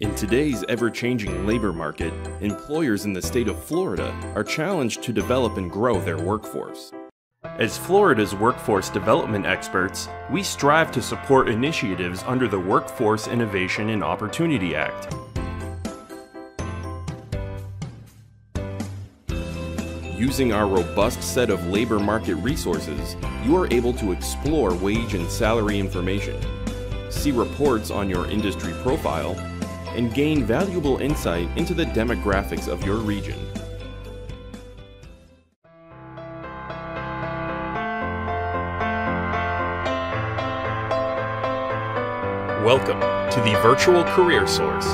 In today's ever changing labor market, employers in the state of Florida are challenged to develop and grow their workforce. As Florida's workforce development experts, we strive to support initiatives under the Workforce Innovation and Opportunity Act. Using our robust set of labor market resources, you are able to explore wage and salary information, see reports on your industry profile, and gain valuable insight into the demographics of your region. Welcome to the Virtual Career Source,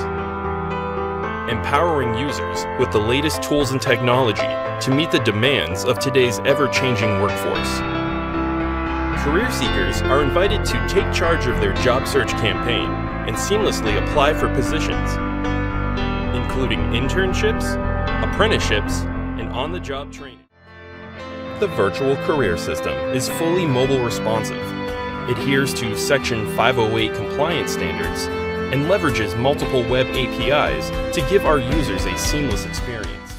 empowering users with the latest tools and technology to meet the demands of today's ever changing workforce. Career seekers are invited to take charge of their job search campaign and seamlessly apply for positions, including internships, apprenticeships, and on the job training. The virtual career system is fully mobile responsive, adheres to Section 508 compliance standards, and leverages multiple web APIs to give our users a seamless experience.